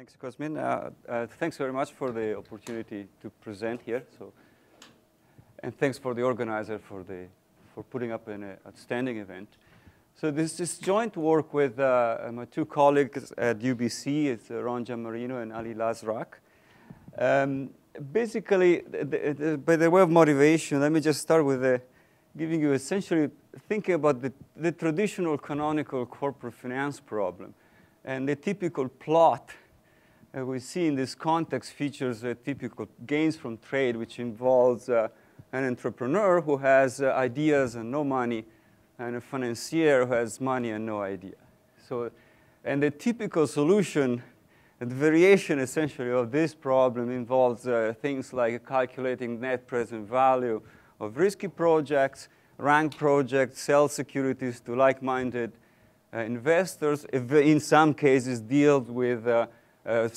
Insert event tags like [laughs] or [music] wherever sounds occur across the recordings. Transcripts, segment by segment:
Thanks, Cosmin. Uh, uh, thanks very much for the opportunity to present here. So, and thanks for the organizer for the for putting up an uh, outstanding event. So this is joint work with uh, my two colleagues at UBC. It's uh, Ron Giammarino and Ali Lazrak. Um, basically, the, the, by the way of motivation, let me just start with uh, giving you essentially thinking about the, the traditional canonical corporate finance problem. And the typical plot uh, we see in this context features a typical gains from trade, which involves uh, an entrepreneur who has uh, ideas and no money, and a financier who has money and no idea. So, and the typical solution, the variation essentially of this problem involves uh, things like calculating net present value of risky projects, rank projects, sell securities to like-minded uh, investors. In some cases, deal with uh,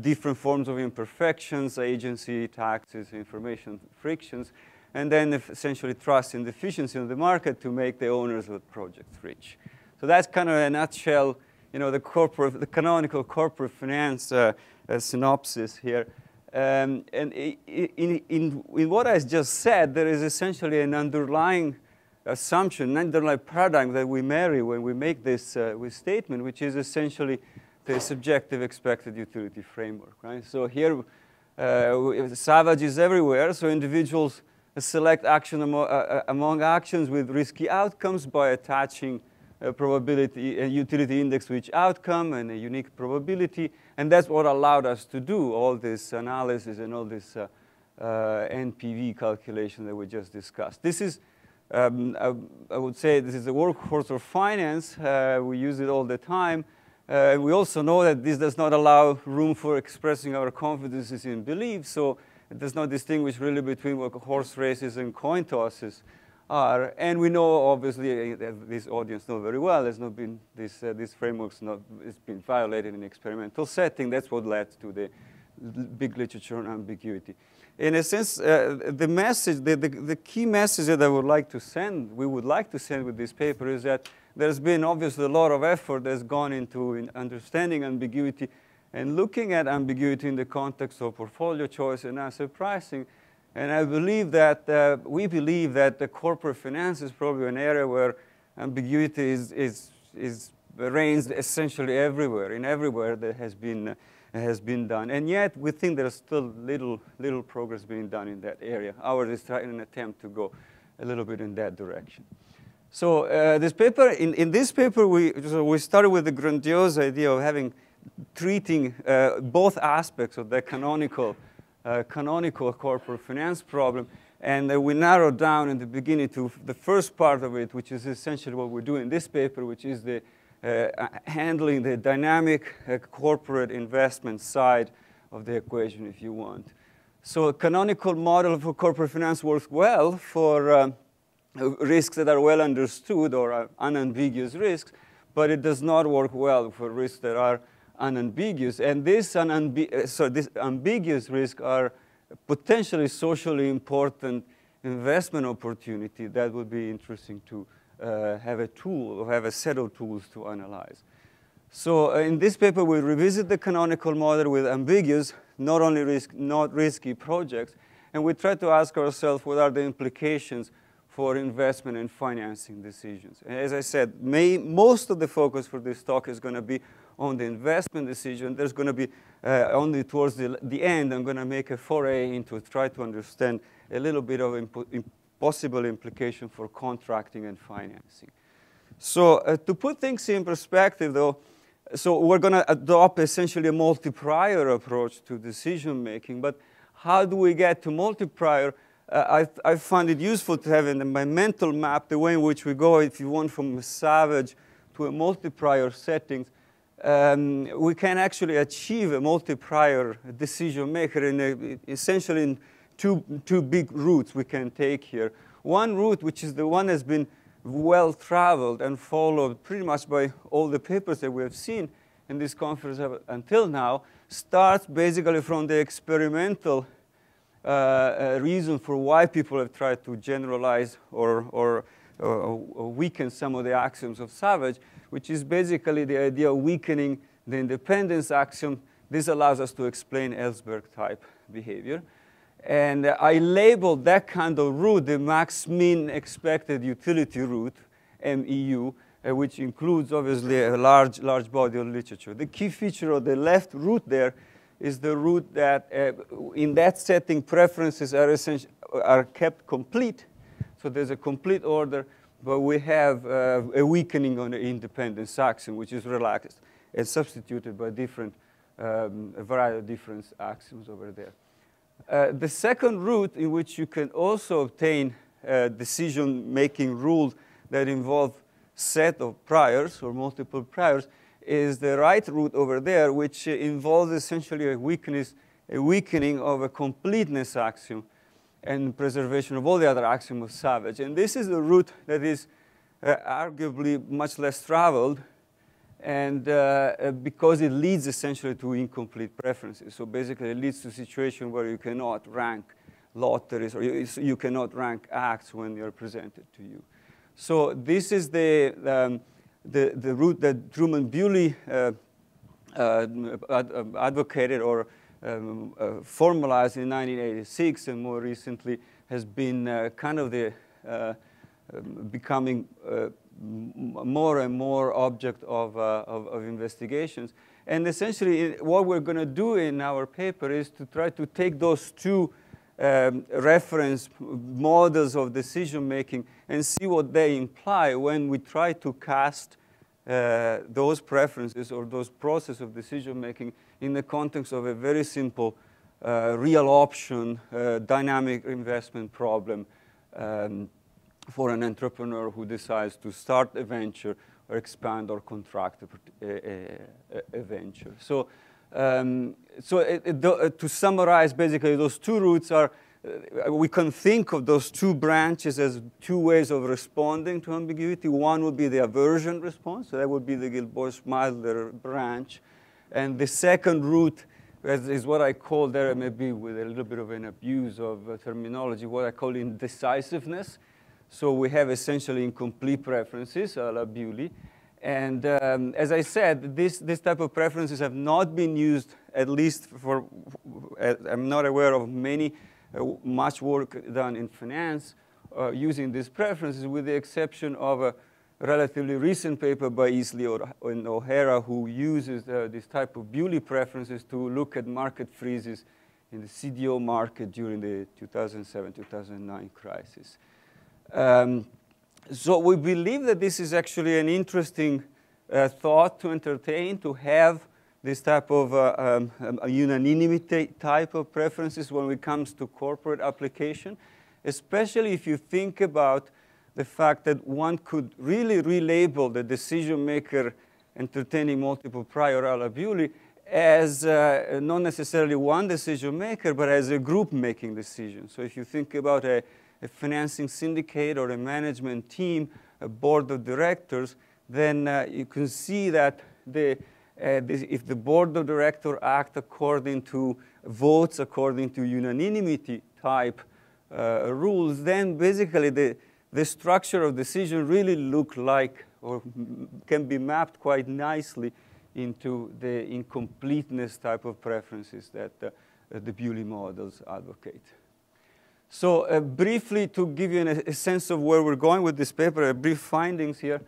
different forms of imperfections, agency, taxes, information frictions, and then essentially trust in the efficiency of the market to make the owners of the project rich. So that's kind of a nutshell, you know, the corporate, the canonical corporate finance uh, uh, synopsis here. Um, and in, in, in what I just said, there is essentially an underlying assumption, an underlying paradigm that we marry when we make this uh, statement, which is essentially the subjective expected utility framework, right? So here, uh, Savage is everywhere, so individuals select action amo uh, uh, among actions with risky outcomes by attaching a probability, a utility index to each outcome and a unique probability. And that's what allowed us to do all this analysis and all this uh, uh, NPV calculation that we just discussed. This is, um, I, I, would say, this is the workhorse of finance. Uh, we use it all the time. Uh, we also know that this does not allow room for expressing our confidences in beliefs. So it does not distinguish really between what horse races and coin tosses are. And we know, obviously, uh, this audience know very well, there's not been, this, uh, this framework's not, it's been violated in experimental setting. That's what led to the big literature on ambiguity. In a sense, uh, the message, the, the, the, key message that I would like to send, we would like to send with this paper is that there's been obviously a lot of effort that's gone into in understanding ambiguity and looking at ambiguity in the context of portfolio choice and asset pricing. And I believe that, uh, we believe that the corporate finance is probably an area where ambiguity is, is, is reigns essentially everywhere, in everywhere that has been, uh, has been done. And yet, we think there's still little, little progress being done in that area. Ours is trying an attempt to go a little bit in that direction. So uh, this paper, in, in this paper, we, so we started with the grandiose idea of having treating uh, both aspects of the canonical, uh, canonical corporate finance problem. And uh, we narrowed down in the beginning to the first part of it, which is essentially what we do in this paper, which is the uh, handling the dynamic uh, corporate investment side of the equation, if you want. So a canonical model for corporate finance works well for uh, risks that are well understood or unambiguous risks, but it does not work well for risks that are unambiguous. And this, unambi uh, so this ambiguous risk are potentially socially important investment opportunity that would be interesting to uh, have a tool or have a set of tools to analyze. So uh, in this paper, we revisit the canonical model with ambiguous, not only risk, not risky projects, and we try to ask ourselves what are the implications for investment and financing decisions. And as I said, may, most of the focus for this talk is going to be on the investment decision. There's going to be uh, only towards the, the end, I'm going to make a foray into try to understand a little bit of possible implication for contracting and financing. So uh, to put things in perspective, though, so we're going to adopt essentially a multi-prior approach to decision making. But how do we get to multi-prior? Uh, I, I find it useful to have in my mental map the way in which we go, if you want, from a Savage to a multi-prior settings um, we can actually achieve a multi-prior decision maker in a, essentially in two, two big routes we can take here. One route, which is the one that's been well traveled and followed pretty much by all the papers that we have seen in this conference until now, starts basically from the experimental uh, uh, reason for why people have tried to generalize or, or, or, or weaken some of the axioms of Savage, which is basically the idea of weakening the independence axiom this allows us to explain Ellsberg type behavior. And uh, I labeled that kind of route the maxmin expected utility route, MEU, uh, which includes obviously a large, large body of literature. The key feature of the left route there is the route that uh, in that setting preferences are, are kept complete. So there's a complete order, but we have uh, a weakening on the independence axiom, which is relaxed and substituted by different, um, a variety of different axioms over there. Uh, the second route in which you can also obtain decision-making rules that involve set of priors or multiple priors is the right route over there, which involves essentially a weakness, a weakening of a completeness axiom and preservation of all the other axioms of Savage. And this is a route that is uh, arguably much less traveled, and uh, uh, because it leads essentially to incomplete preferences. So basically, it leads to a situation where you cannot rank lotteries or you, you cannot rank acts when they're presented to you. So this is the, um, the, the route that Truman Bewley uh, uh, ad advocated or um, uh, formalized in 1986 and more recently has been uh, kind of the uh, um, becoming uh, more and more object of, of, of, investigations. And essentially what we're going to do in our paper is to try to take those two um, reference models of decision making and see what they imply when we try to cast uh, those preferences or those process of decision making in the context of a very simple uh, real option uh, dynamic investment problem um, for an entrepreneur who decides to start a venture or expand or contract a, a, a venture. So um, so it, it, uh, to summarize, basically, those two routes are, uh, we can think of those two branches as two ways of responding to ambiguity. One would be the aversion response, so that would be the Gilboa-Schmeidler branch. And the second route is, is, what I call there, maybe with a little bit of an abuse of uh, terminology, what I call indecisiveness. So we have essentially incomplete preferences, a la Bewley. And um, as I said, this, this type of preferences have not been used, at least for, I'm not aware of many, uh, much work done in finance uh, using these preferences with the exception of a relatively recent paper by Easley and O'Hara who uses uh, this type of Bewley preferences to look at market freezes in the CDO market during the 2007-2009 crisis. Um, so we believe that this is actually an interesting uh, thought to entertain, to have this type of uh, um, um unanimity type of preferences when it comes to corporate application, especially if you think about the fact that one could really relabel the decision maker entertaining multiple prior a as uh, not necessarily one decision maker, but as a group making decisions. So if you think about a a financing syndicate or a management team, a board of directors, then uh, you can see that the, uh, this, if the board of directors act according to votes, according to unanimity type uh, rules, then basically the, the structure of decision really look like or can be mapped quite nicely into the incompleteness type of preferences that uh, the Bewley models advocate. So uh, briefly, to give you an, a sense of where we're going with this paper, brief findings here.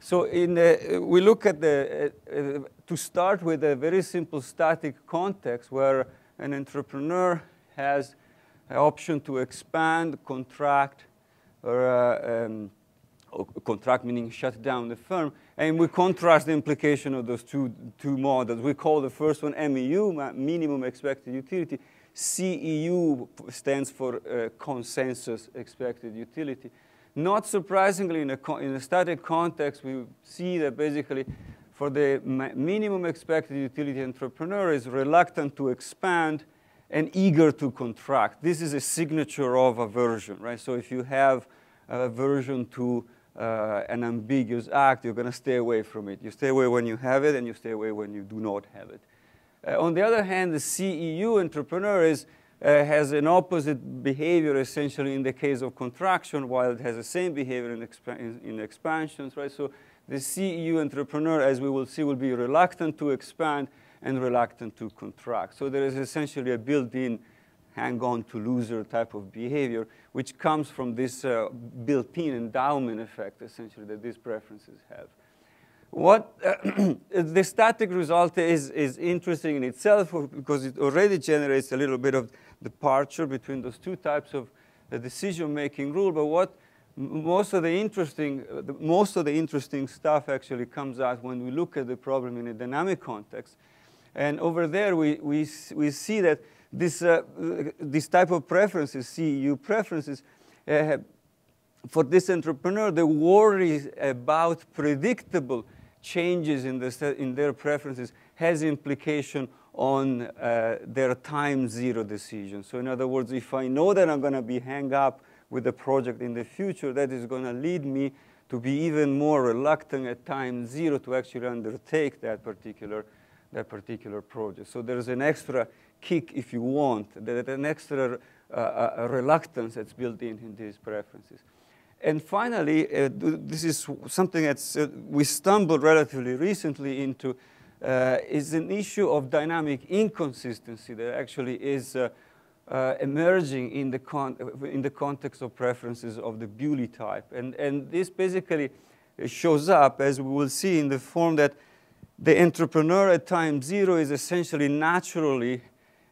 So in, uh, we look at the, uh, uh, to start with a very simple static context where an entrepreneur has an option to expand, contract, or, uh, um, or contract meaning shut down the firm. And we contrast the implication of those two, two models. We call the first one MEU, minimum expected utility, CEU stands for uh, consensus expected utility. Not surprisingly, in a, in a static context, we see that basically for the minimum expected utility entrepreneur is reluctant to expand and eager to contract. This is a signature of aversion, right? So if you have aversion to uh, an ambiguous act, you're going to stay away from it. You stay away when you have it, and you stay away when you do not have it. Uh, on the other hand, the CEU entrepreneur is, uh, has an opposite behavior essentially in the case of contraction, while it has the same behavior in, exp in, in expansions, right? So the CEU entrepreneur, as we will see, will be reluctant to expand and reluctant to contract. So there is essentially a built-in hang-on to loser type of behavior, which comes from this uh, built-in endowment effect, essentially, that these preferences have. What [clears throat] the static result is, is interesting in itself because it already generates a little bit of departure between those two types of uh, decision-making rule. But what most of the interesting, uh, most of the interesting stuff actually comes out when we look at the problem in a dynamic context. And over there, we, we, we see that this, uh, this type of preferences, CEU preferences, uh, for this entrepreneur, the worry about predictable changes in, the, in their preferences has implication on uh, their time zero decision. So in other words, if I know that I'm going to be hang up with a project in the future, that is going to lead me to be even more reluctant at time zero to actually undertake that particular, that particular project. So there's an extra kick, if you want, that an extra uh, uh, reluctance that's built in in these preferences. And finally, uh, this is something that uh, we stumbled relatively recently into, uh, is an issue of dynamic inconsistency that actually is uh, emerging in the, in the context of preferences of the Bewley type. And, and this basically shows up, as we will see, in the form that the entrepreneur at time zero is essentially naturally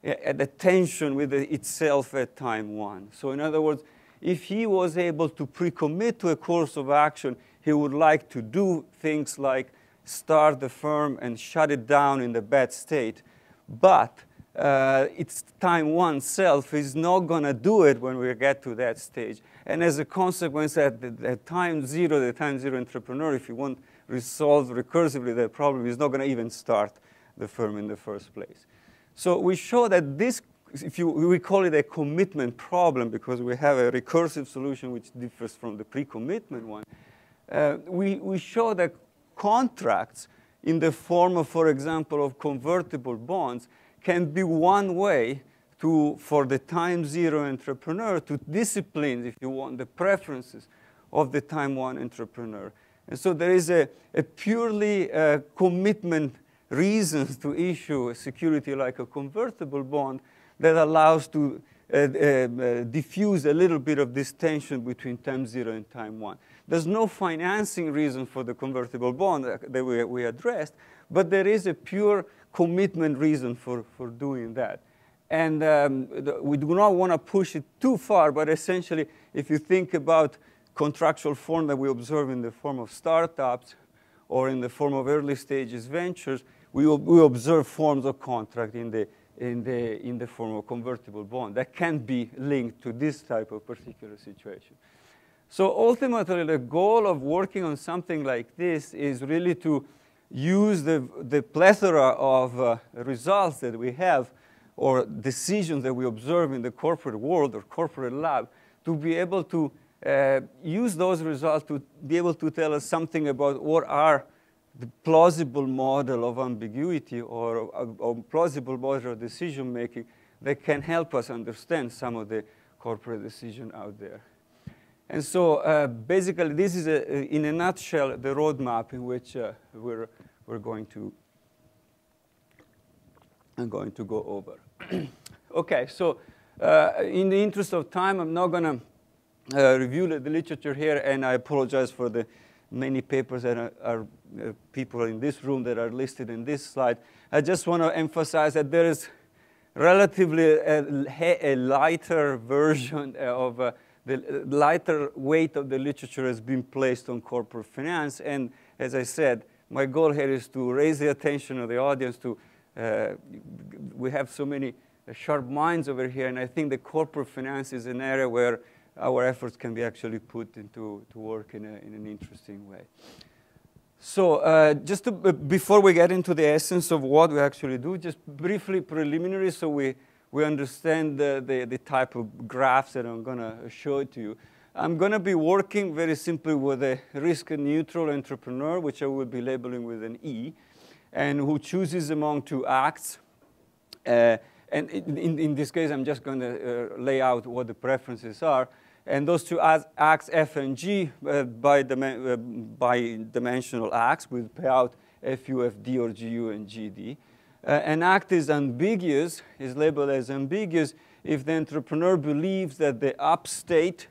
at a tension with itself at time one. So in other words, if he was able to pre-commit to a course of action, he would like to do things like start the firm and shut it down in the bad state. But uh, its time one self is not going to do it when we get to that stage. And as a consequence, at the, time zero, the time zero entrepreneur, if you want resolve recursively the problem, is not going to even start the firm in the first place. So we show that this if you, we call it a commitment problem because we have a recursive solution which differs from the pre-commitment one. Uh, we, we show that contracts in the form of, for example, of convertible bonds can be one way to, for the time zero entrepreneur to discipline, if you want, the preferences of the time one entrepreneur. And so there is a, a purely uh, commitment reasons to issue a security like a convertible bond that allows to uh, uh, uh, diffuse a little bit of this tension between time zero and time one. There's no financing reason for the convertible bond that we, we addressed, but there is a pure commitment reason for, for doing that. And um, the, we do not want to push it too far, but essentially, if you think about contractual form that we observe in the form of startups or in the form of early stages ventures, we, we observe forms of contract in the in the, in the form of convertible bond that can be linked to this type of particular situation. So ultimately, the goal of working on something like this is really to use the, the plethora of uh, results that we have or decisions that we observe in the corporate world or corporate lab to be able to uh, use those results to be able to tell us something about what are the plausible model of ambiguity or plausible model of decision making that can help us understand some of the corporate decision out there. And so uh, basically, this is, a, in a nutshell, the roadmap in which uh, we're, we're going to, I'm going to go over. [clears throat] okay, so uh, in the interest of time, I'm not going to uh, review the literature here, and I apologize for the many papers that are, are uh, people in this room that are listed in this slide. I just want to emphasize that there is relatively a, a lighter version [laughs] of uh, the lighter weight of the literature has been placed on corporate finance. And as I said, my goal here is to raise the attention of the audience to, uh, we have so many sharp minds over here, and I think the corporate finance is an area where our efforts can be actually put into to work in, a, in an interesting way. So uh, just to, before we get into the essence of what we actually do, just briefly preliminary so we, we understand the, the, the type of graphs that I'm going to show to you. I'm going to be working very simply with a risk-neutral entrepreneur, which I will be labeling with an E, and who chooses among two acts. Uh, and in, in, this case, I'm just going to uh, lay out what the preferences are. And those two acts, F and G, uh, by, uh, by dimensional acts will pay out FU, FD, or GU and GD. uh, an act is ambiguous, is labeled as ambiguous, if the entrepreneur believes that the up state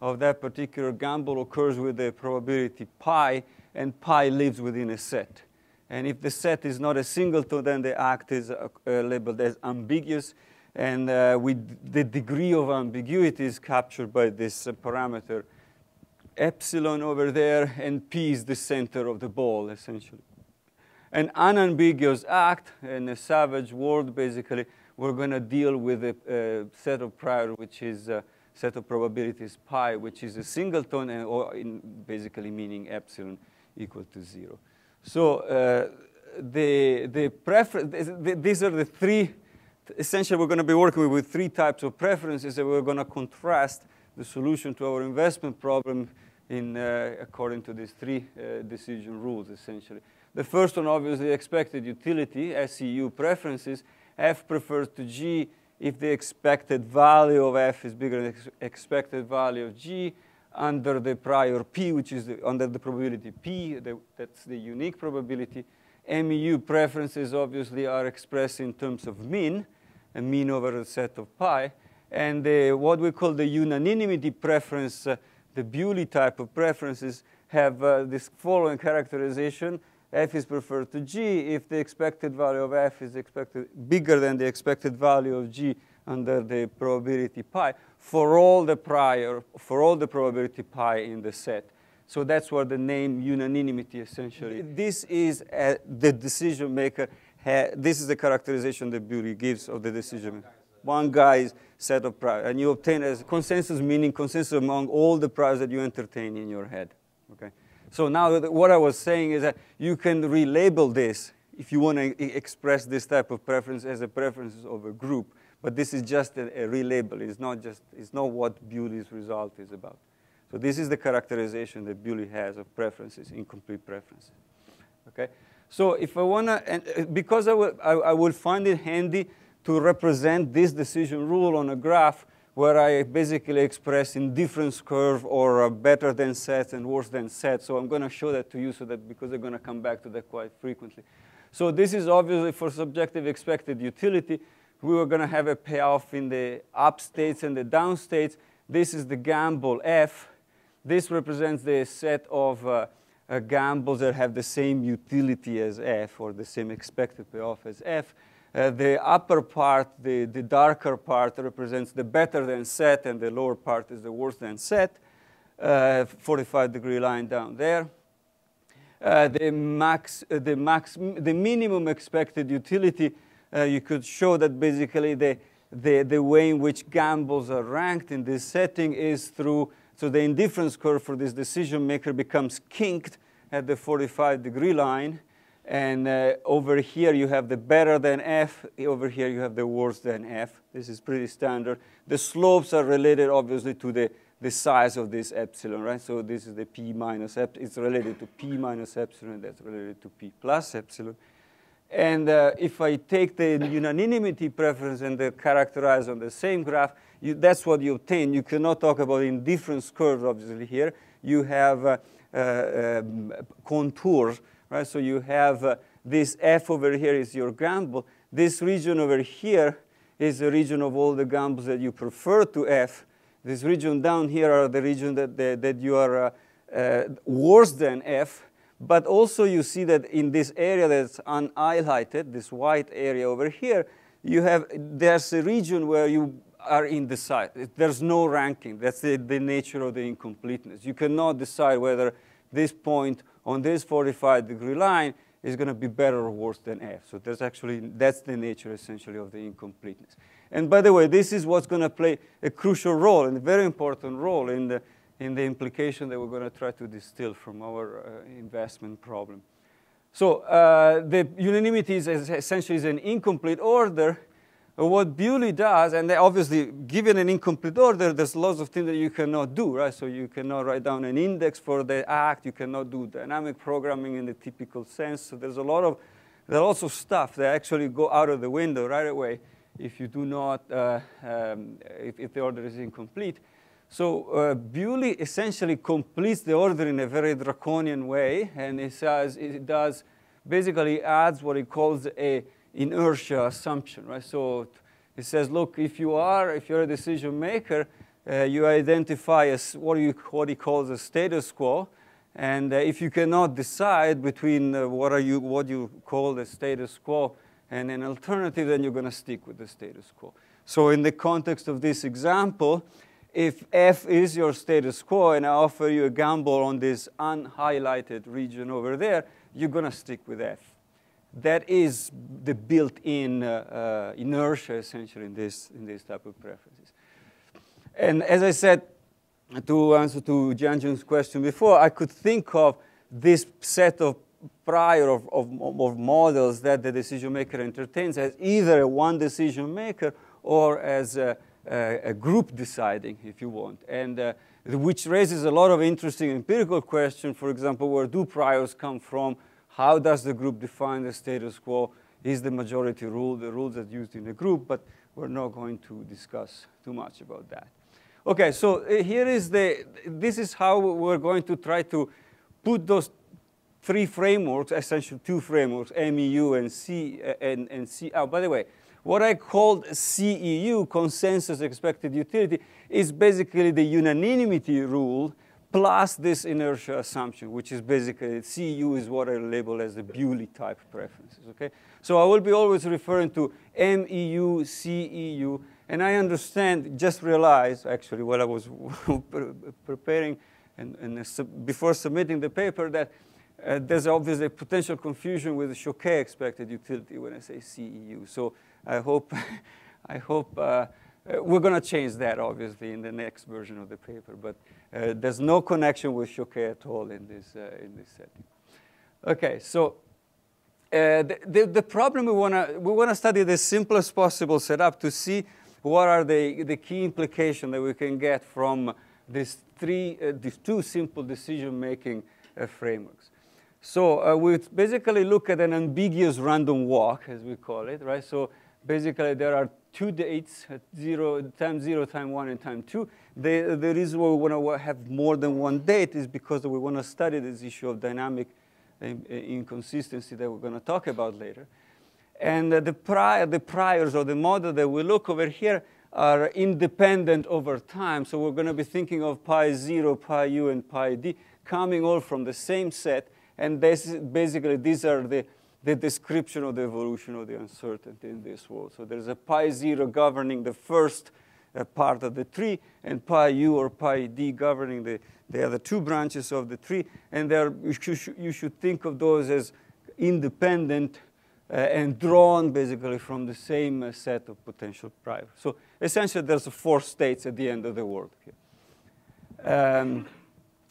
of that particular gamble occurs with the probability pi, and pi lives within a set. And if the set is not a singleton, then the act is uh, uh, labeled as ambiguous. And uh, with the degree of ambiguity is captured by this uh, parameter epsilon over there, and p is the center of the ball, essentially. An unambiguous act in a Savage world, basically, we're going to deal with a, a, set of prior, which is a set of probabilities pi, which is a singleton, and, or in basically meaning epsilon equal to zero. So uh, the, the preference, these are the three, essentially we're going to be working with three types of preferences and we're going to contrast the solution to our investment problem in, uh, according to these three uh, decision rules, essentially. The first one, obviously, expected utility, SEU preferences. F prefers to G if the expected value of F is bigger than the expected value of G under the prior P, which is the, under the probability P, the, that's the unique probability. MEU preferences obviously are expressed in terms of mean, a mean over a set of pi. And the, what we call the unanimity preference, uh, the Bewley type of preferences, have uh, this following characterization. F is preferred to G if the expected value of F is expected bigger than the expected value of G under the probability pi for all the prior, for all the probability pi in the set. So that's where the name unanimity essentially. This is uh, the decision maker. This is the characterization that Bewley gives of the decision. One guy's set of prior, and you obtain a consensus, meaning consensus among all the priors that you entertain in your head. Okay. So now what I was saying is that you can relabel this if you want to express this type of preference as a preference of a group. But this is just a, a relabel. It's not just, it's not what Bewley's result is about. So this is the characterization that Bewley has of preferences, incomplete preferences. Okay? So if I want to, uh, because I will, I, I will find it handy to represent this decision rule on a graph where I basically express indifference curve or better than sets and worse than sets. So I'm going to show that to you so that because they're going to come back to that quite frequently. So this is obviously for subjective expected utility we were going to have a payoff in the up states and the down states. This is the gamble F. This represents the set of uh, uh, gambles that have the same utility as F or the same expected payoff as F. Uh, the upper part, the, the darker part, represents the better than set, and the lower part is the worse than set. Uh, 45 degree line down there. Uh, the max, uh, the max, the minimum expected utility uh, you could show that basically the, the, the way in which gambles are ranked in this setting is through, so the indifference curve for this decision maker becomes kinked at the 45 degree line. And uh, over here you have the better than F, over here you have the worse than F. This is pretty standard. The slopes are related obviously to the, the size of this epsilon, right? So this is the P minus epsilon, it's related to P minus epsilon, that's related to P plus epsilon. And uh, if I take the unanimity preference and characterize on the same graph, you, that's what you obtain. You cannot talk about indifference curves, obviously, here. You have uh, uh, um, contours, right? So you have uh, this F over here is your gamble. This region over here is the region of all the gambles that you prefer to F. This region down here are the region that, that, that you are uh, uh, worse than F. But also you see that in this area that's unhighlighted, this white area over here, you have, there's a region where you are indecisive. There's no ranking. That's the, the nature of the incompleteness. You cannot decide whether this point on this 45 degree line is going to be better or worse than F. So there's actually, that's the nature essentially of the incompleteness. And by the way, this is what's going to play a crucial role and a very important role in the in the implication that we're going to try to distill from our uh, investment problem. So uh, the unanimity is essentially is an incomplete order. What Bewley does, and obviously given an incomplete order, there's lots of things that you cannot do, right? So you cannot write down an index for the act. You cannot do dynamic programming in the typical sense. So there's a lot of, there's of stuff that actually go out of the window right away if you do not, uh, um, if, if the order is incomplete. So uh, Bewley essentially completes the order in a very draconian way, and he says it does basically adds what he calls a inertia assumption, right? So it says, look, if you are, if you're a decision maker, uh, you identify as what, you, what he calls a status quo, and uh, if you cannot decide between uh, what, are you, what you call the status quo and an alternative, then you're going to stick with the status quo. So in the context of this example, if F is your status quo and I offer you a gamble on this unhighlighted region over there, you're going to stick with F. That is the built-in uh, uh, inertia, essentially, in this, in this type of preferences. And as I said, to answer to Jianjun's question before, I could think of this set of prior of, of, of, models that the decision maker entertains as either a one decision maker or as a, a, a group deciding, if you want. And uh, which raises a lot of interesting empirical questions. For example, where do priors come from? How does the group define the status quo? Is the majority rule the rules that used in the group? But we're not going to discuss too much about that. Okay, so uh, here is the, this is how we're going to try to put those three frameworks, essentially two frameworks, MEU and C uh, and, and C. Oh, by the way, what I called CEU, consensus expected utility, is basically the unanimity rule plus this inertia assumption, which is basically CEU is what I label as the Bewley type preferences. Okay, so I will be always referring to MEU, CEU, and I understand, just realized actually while I was [laughs] preparing and, and before submitting the paper that uh, there's obviously potential confusion with the Choquet expected utility when I say CEU. So I hope, [laughs] I hope uh, uh we're going to change that obviously in the next version of the paper. But uh, there's no connection with Choquet at all in this, uh, in this setting. Okay, so uh, the, the, the, problem we want to we want to study the simplest possible setup to see what are the, the key implications that we can get from these three, these two simple decision-making frameworks. So uh, we basically look at an ambiguous random walk, as we call it, right? So basically there are two dates at zero, time zero, time one, and time two. The, the reason why we want to have more than one date is because we want to study this issue of dynamic uh, inconsistency that we're going to talk about later. And uh, the, prior, the priors of the model that we look over here are independent over time. So we're going to be thinking of pi 0, pi u, and pi d coming all from the same set. And this, basically, these are the, the description of the evolution of the uncertainty in this world. So there's a pi 0 governing the first uh, part of the tree, and pi u or pi d governing the, the other two branches of the tree. And you, should, you should think of those as independent uh, and drawn basically from the same uh, set of potential priors. So essentially, there's four states at the end of the world here. Um,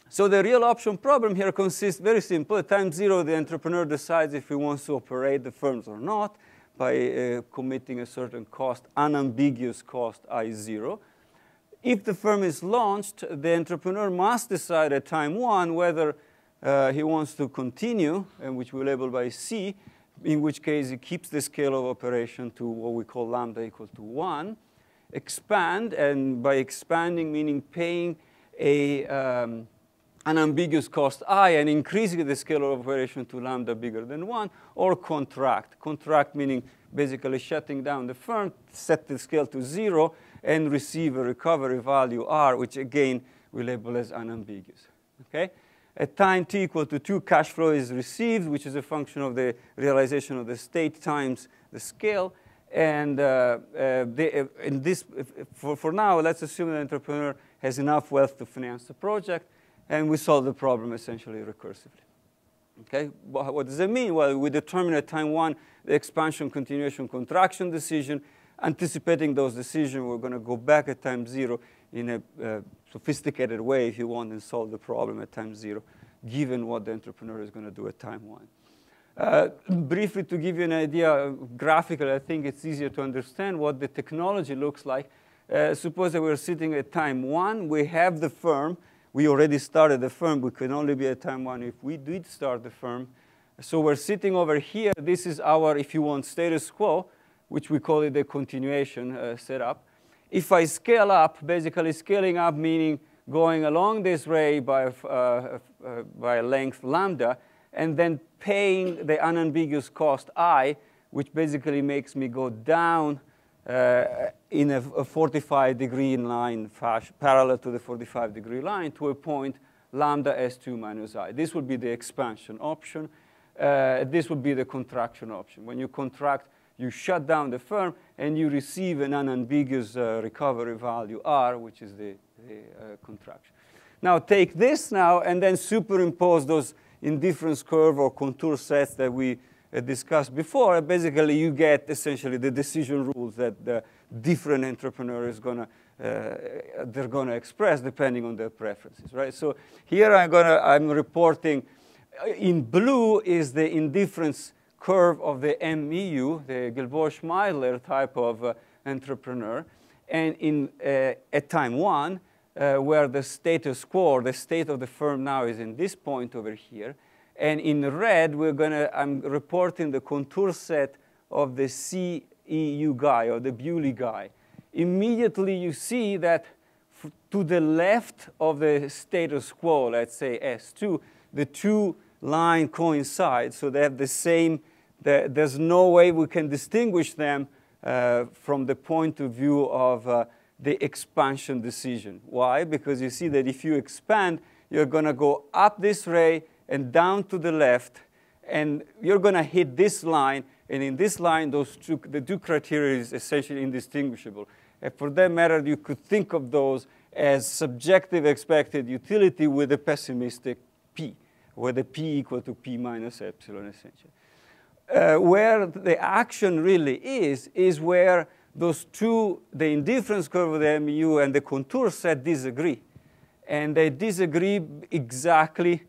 so the real option problem here consists very simple. At time zero, the entrepreneur decides if he wants to operate the firms or not by uh, committing a certain cost, unambiguous cost I0. If the firm is launched, the entrepreneur must decide at time one whether uh, he wants to continue, and which we label by C, in which case he keeps the scale of operation to what we call lambda equal to 1, expand, and by expanding meaning paying a, um, an ambiguous cost i and increasing the scale of operation to lambda bigger than 1, or contract. Contract meaning basically shutting down the firm, set the scale to 0, and receive a recovery value r, which again we label as unambiguous. Okay? At time t equal to 2, cash flow is received, which is a function of the realization of the state times the scale. And uh, uh, they, uh, in this, for, for now, let's assume the entrepreneur has enough wealth to finance the project, and we solve the problem essentially recursively. Okay, what, does that mean? Well, we determine at time one the expansion, continuation, contraction decision. Anticipating those decisions, we're going to go back at time zero in a uh, sophisticated way, if you want, and solve the problem at time zero, given what the entrepreneur is going to do at time one. Uh, briefly, to give you an idea, graphically, I think it's easier to understand what the technology looks like. Uh, suppose that we're sitting at time one, we have the firm, we already started the firm, we can only be at time one if we did start the firm. So we're sitting over here, this is our, if you want, status quo, which we call it the continuation uh, setup. If I scale up, basically scaling up meaning going along this ray by, uh, uh, by length lambda, and then paying the unambiguous cost i which basically makes me go down uh, in a, a 45 degree line fashion, parallel to the 45 degree line to a point lambda S2 minus I. This would be the expansion option. Uh, this would be the contraction option. When you contract, you shut down the firm and you receive an unambiguous uh, recovery value R, which is the, the uh, contraction. Now take this now and then superimpose those indifference curve or contour sets that we discussed before. Basically, you get essentially the decision rules that the different entrepreneur is going to uh, they're going to express depending on their preferences, right? So here I'm going to I'm reporting uh, in blue is the indifference curve of the MEU, the Gilboa-Schmeidler type of uh, entrepreneur, and in uh, at time one uh, where the status quo, the state of the firm now is in this point over here. And in red, we're gonna, I'm reporting the contour set of the CEU guy or the Bewley guy. Immediately you see that to the left of the status quo, let's say S2, the two lines coincide, so they have the same, the, there's no way we can distinguish them uh, from the point of view of uh, the expansion decision. Why? Because you see that if you expand, you're going to go up this ray and down to the left, and you're going to hit this line, and in this line, those two, the two criteria is essentially indistinguishable. And for that matter, you could think of those as subjective expected utility with a pessimistic p, where the p equal to p minus epsilon, essentially. Uh, where the action really is, is where those two, the indifference curve of the MU and the contour set disagree. And they disagree exactly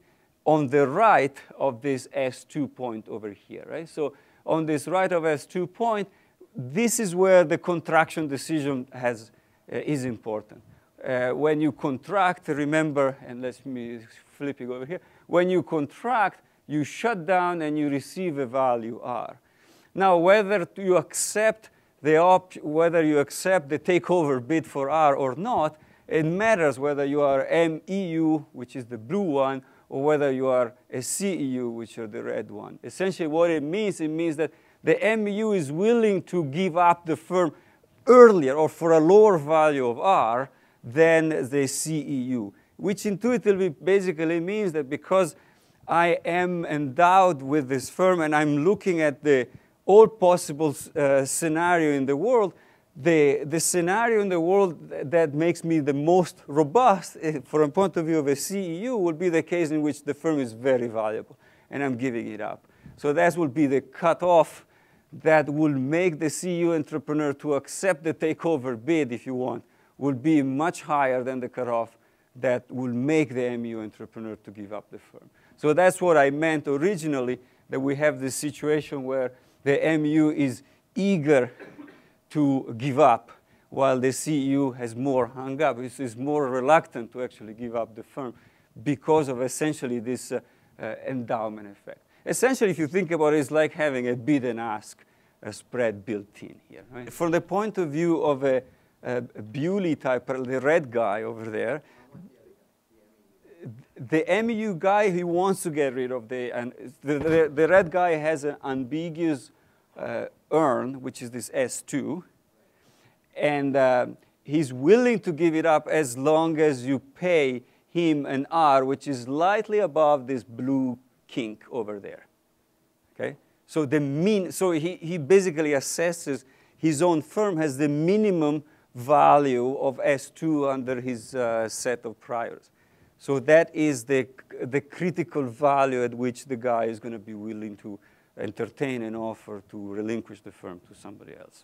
on the right of this S2 point over here, right? So on this right of S2 point, this is where the contraction decision has, uh, is important. Uh, when you contract, remember, and let me flip it over here, when you contract, you shut down and you receive a value R. Now, whether you accept the op whether you accept the takeover bid for R or not, it matters whether you are MEU, which is the blue one, or whether you are a CEU, which are the red one. Essentially what it means, it means that the MEU is willing to give up the firm earlier or for a lower value of R than the CEU, which intuitively basically means that because I am endowed with this firm and I'm looking at the all possible uh, scenario in the world, the, the scenario in the world that makes me the most robust eh, from a point of view of a CEU will be the case in which the firm is very valuable and I'm giving it up. So that will be the cutoff that will make the CEU entrepreneur to accept the takeover bid, if you want, will be much higher than the cutoff that will make the MU entrepreneur to give up the firm. So that's what I meant originally, that we have this situation where the MU is eager to give up, while the CEU has more hung up, is more reluctant to actually give up the firm because of essentially this uh, uh, endowment effect. Essentially, if you think about it, it's like having a bid and ask spread built in here. Right? From the point of view of a, a Bewley type, the red guy over there, the MEU guy, he wants to get rid of the, and the, the, the red guy has an ambiguous earn, which is this S2, and uh, he's willing to give it up as long as you pay him an R, which is slightly above this blue kink over there. Okay? So the mean, so he, he basically assesses his own firm has the minimum value of S2 under his uh, set of priors. So that is the, the critical value at which the guy is going to be willing to entertain an offer to relinquish the firm to somebody else.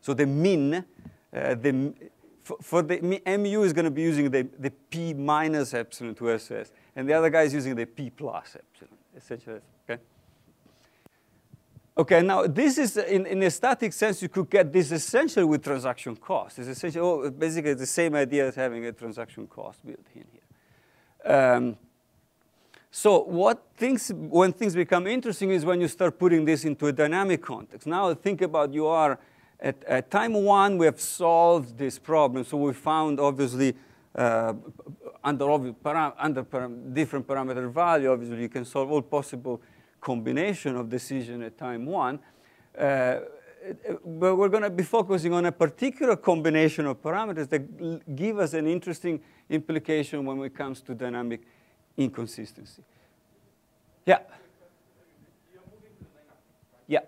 So the min, uh, the, for, for, the MU is going to be using the, the P minus epsilon to SS, and the other guy is using the P plus epsilon, essentially, okay? Okay, now this is, in, in a static sense, you could get this essentially with transaction cost. It's essentially, oh, basically the same idea as having a transaction cost built in here. Um, so what things, when things become interesting is when you start putting this into a dynamic context. Now think about you are at, at time one, we have solved this problem. So we found obviously uh, under, under param different parameter value, obviously you can solve all possible combination of decision at time one. Uh, but we're going to be focusing on a particular combination of parameters that give us an interesting implication when it comes to dynamic inconsistency. Yeah. Yeah.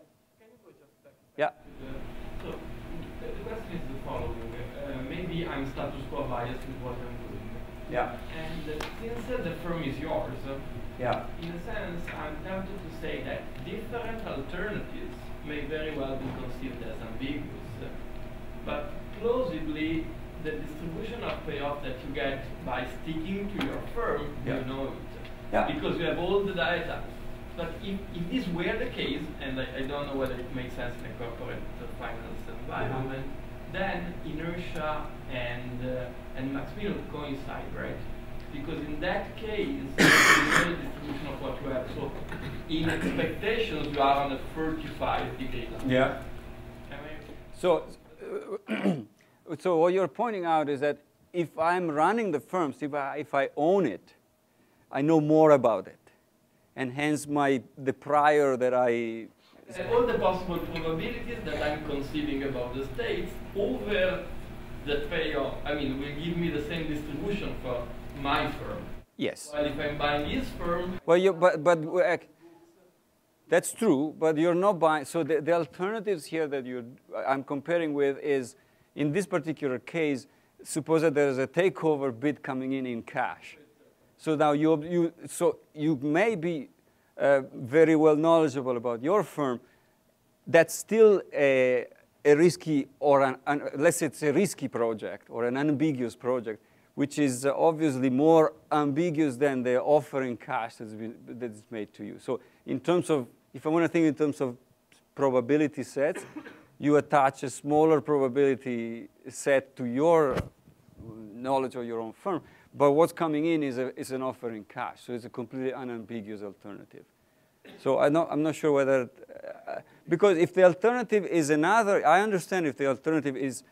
Yeah. So the question is the following. Maybe I'm status quo biased with what I'm doing. Yeah. And uh, since uh, the firm is yours, Yeah. in a sense, I'm tempted to say that different alternatives may very well be conceived as ambiguous. But plausibly, the distribution of payoff that you get by sticking to your firm, Yeah. you know it. Yeah. Because you have all the data. But if, if this were the case, and I, I don't know whether it makes sense in a corporate finance environment, then inertia and uh, and maxmin coincide, right? Because in that case, you [coughs] know the distribution of what you have. So in expectations, you are on a 35 degree line. Yeah. So, uh, so what you're pointing out is that if I'm running the firms, if I, if I own it, I know more about it. And hence my, the prior that I, And all the possible probabilities that I'm conceiving about the states over the payoff, I mean, will give me the same distribution for my firm. yes. Well, if I'm buying his firm, Well, you, but, but uh, that's true, but you're not buying, so the, the alternatives here that you're, I'm comparing with is, in this particular case, suppose that there's a takeover bid coming in in cash. So now you, you, so you may be uh, very well knowledgeable about your firm. That's still a, a risky, or an, let's it's a risky project or an ambiguous project, which is obviously more ambiguous than the offering cash that's, been, that's made to you. So in terms of, if I want to think in terms of probability sets, you attach a smaller probability set to your knowledge of your own firm. But what's coming in is, a, is an offer in cash. So it's a completely unambiguous alternative. So I'm not, I'm not sure whether, uh, because if the alternative is another, I understand if the alternative is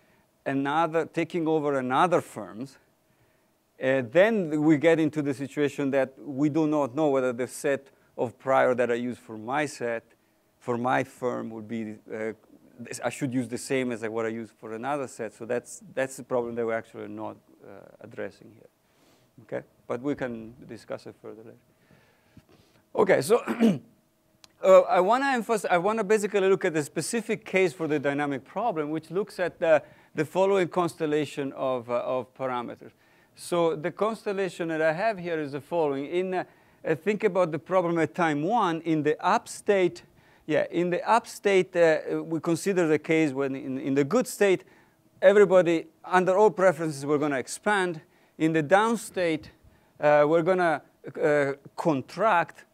another, taking over another firm's, uh, then we get into the situation that we do not know whether the set of prior that I use for my set, for my firm would be, uh, I should use the same as what I use for another set. So that's, that's the problem that we're actually not uh, addressing here. Okay, but we can discuss it further later. Okay, so [clears throat] uh, I want to emphasize, I want to basically look at the specific case for the dynamic problem, which looks at the, the following constellation of, uh, of parameters. So the constellation that I have here is the following. In, uh, think about the problem at time one. In the up state, yeah, in the up state, uh, we consider the case when in, in the good state, everybody, under all preferences, we're going to expand. In the down state, uh, we're going to uh, contract.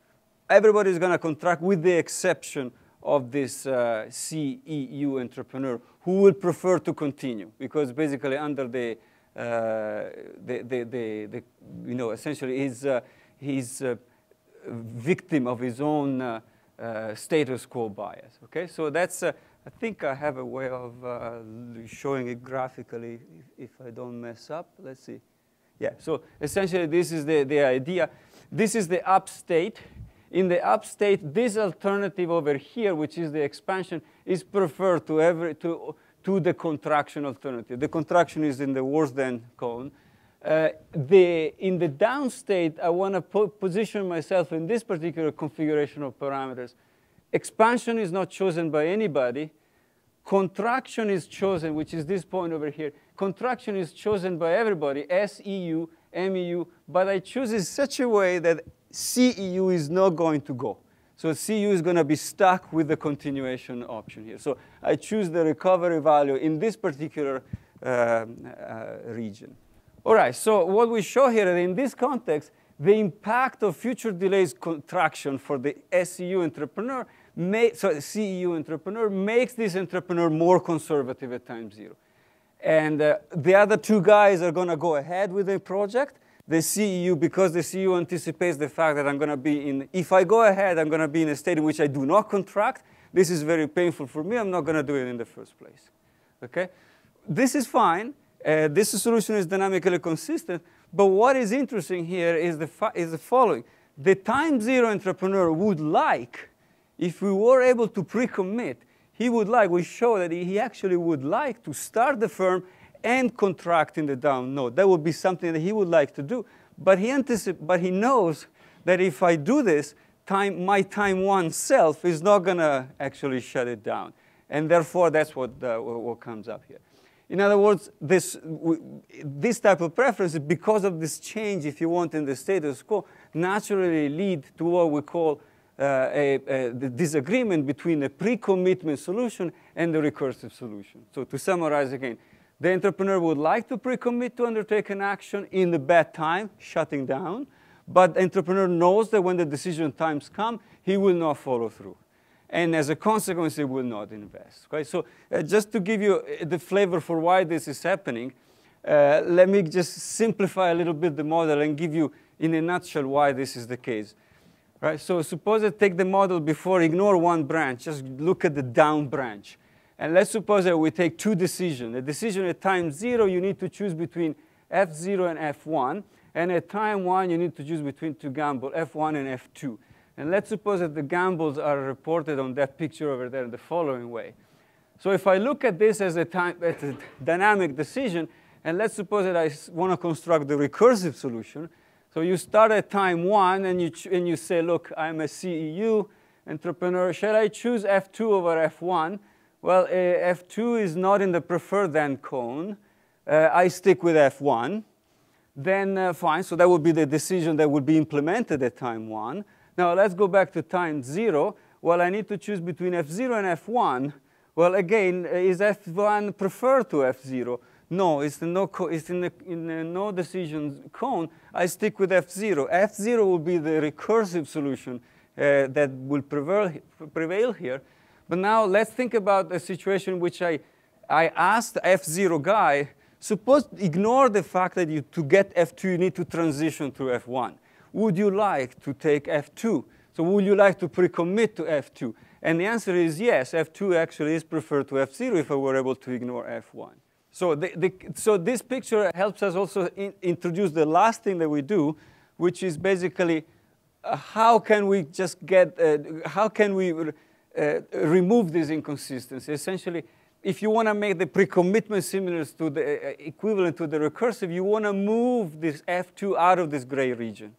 Everybody's going to contract with the exception of this uh, CEU entrepreneur who will prefer to continue because basically under the, uh, the, the, the, the, you know, essentially he's, uh, he's a victim of his own uh, status quo bias. Okay, so that's, uh, I think I have a way of uh, showing it graphically if, if I don't mess up. Let's see. Yeah, so essentially this is the, the idea. This is the up state. In the up state, this alternative over here, which is the expansion, is preferred to, every, to, to the contraction alternative. The contraction is in the worse than cone. Uh, the, in the down state, I want to po position myself in this particular configuration of parameters. Expansion is not chosen by anybody. Contraction is chosen, which is this point over here. Contraction is chosen by everybody, SEU, MEU, but I choose it such a way that CEU is not going to go. So CEU is going to be stuck with the continuation option here. So I choose the recovery value in this particular um, uh, region. All right, so what we show here in this context, the impact of future delays contraction for the SEU entrepreneur, may, so CEU entrepreneur, makes this entrepreneur more conservative at time zero. And uh, the other two guys are going to go ahead with the project. The CEU, because the CEU anticipates the fact that I'm going to be in, if I go ahead, I'm going to be in a state in which I do not contract. This is very painful for me. I'm not going to do it in the first place. Okay? This is fine. Uh, this solution is dynamically consistent. But what is interesting here is the, is the following. The time zero entrepreneur would like if we were able to pre-commit, he would like, we show that he actually would like to start the firm and contract in the down node. That would be something that he would like to do. But he, anticip- but he knows that if I do this, time, my time one self is not going to actually shut it down. And therefore, that's what, uh, what comes up here. In other words, this, this type of preference, because of this change, if you want, in the status quo, naturally lead to what we call uh, a, a, the disagreement between a pre-commitment solution and the recursive solution. So to summarize again, the entrepreneur would like to pre-commit to undertake an action in the bad time, shutting down, but the entrepreneur knows that when the decision times come, he will not follow through and as a consequence, they will not invest. Okay? So uh, just to give you uh, the flavor for why this is happening, uh, let me just simplify a little bit the model and give you, in a nutshell, why this is the case. Right? So suppose I take the model before, ignore one branch, just look at the down branch. And let's suppose that we take two decisions. A decision at time zero, you need to choose between F0 and F1. And at time one, you need to choose between two gamble, F1 and F2. And let's suppose that the gambles are reported on that picture over there in the following way. So if I look at this as a, time, as a dynamic decision, and let's suppose that I want to construct the recursive solution. So you start at time one, and you, and you say, look, I'm a CEU entrepreneur. Shall I choose F2 over F1? Well, uh, F2 is not in the preferred then cone. Uh, I stick with F1. Then uh, fine, so that would be the decision that would be implemented at time one. Now let's go back to time zero. Well, I need to choose between F0 and F1. Well, again, is F1 preferred to F0? No, it's, no it's in, the, in the no decision cone. I stick with F0. F0 will be the recursive solution uh, that will prevail, prevail here. But now let's think about a situation which I, I asked F0 guy, suppose ignore the fact that you, to get F2 you need to transition to F1 would you like to take F2? So would you like to pre-commit to F2? And the answer is yes, F2 actually is preferred to F0 if I were able to ignore F1. So, the, the, so this picture helps us also in, introduce the last thing that we do, which is basically uh, how can we just get, uh, how can we uh, remove this inconsistency? Essentially, if you want to make the pre-commitment similar to the uh, equivalent to the recursive, you want to move this F2 out of this gray region.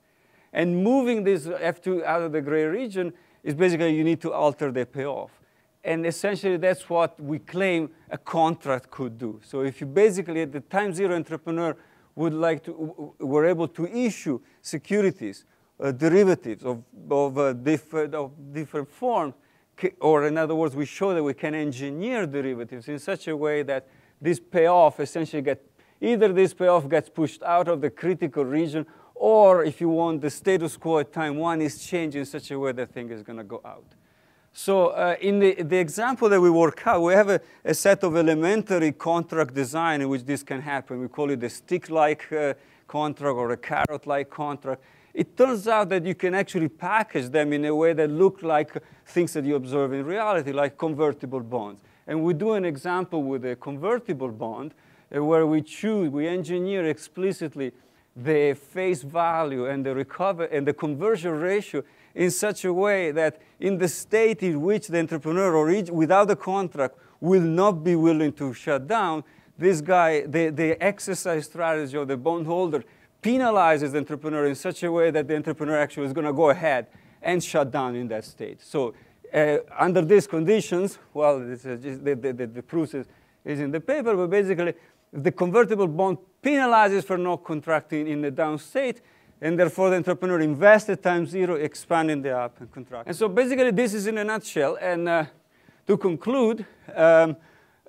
And moving this F2 out of the gray region is basically you need to alter the payoff. And essentially, that's what we claim a contract could do. So if you basically, at the time zero entrepreneur would like to, were able to issue securities, uh, derivatives of, of, uh, different, of different forms, or in other words, we show that we can engineer derivatives in such a way that this payoff essentially get, either this payoff gets pushed out of the critical region or if you want, the status quo at time one is changed in such a way that thing is going to go out. So uh, in the, the example that we work out, we have a, a, set of elementary contract design in which this can happen. We call it a stick-like uh, contract or a carrot-like contract. It turns out that you can actually package them in a way that look like things that you observe in reality, like convertible bonds. And we do an example with a convertible bond uh, where we choose, we engineer explicitly the face value and the recover and the conversion ratio in such a way that in the state in which the entrepreneur or without the contract will not be willing to shut down, this guy, the, the exercise strategy of the bondholder penalizes the entrepreneur in such a way that the entrepreneur actually is going to go ahead and shut down in that state. So uh, under these conditions, well, this is the, the, the, the proof is, is in the paper, but basically the convertible bond penalizes for not contracting in the down state, and therefore the entrepreneur invests at time zero, expanding the up and contract. And so basically this is in a nutshell. And uh, to conclude, um,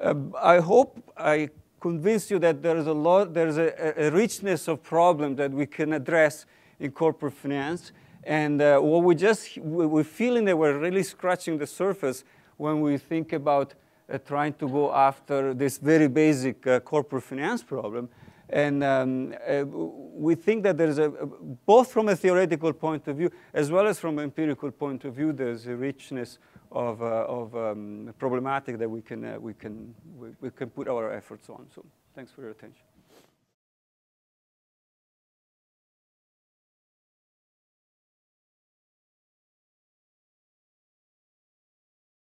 uh, I hope I convinced you that there is a lot, there is a, a, richness of problems that we can address in corporate finance. And uh, what we just, we're feeling that we're really scratching the surface when we think about uh, trying to go after this very basic uh, corporate finance problem. And um, uh, we think that there's a, both from a theoretical point of view as well as from an empirical point of view, there's a richness of, uh, of um, problematic that we can, uh, we, can, we, we can put our efforts on. So thanks for your attention.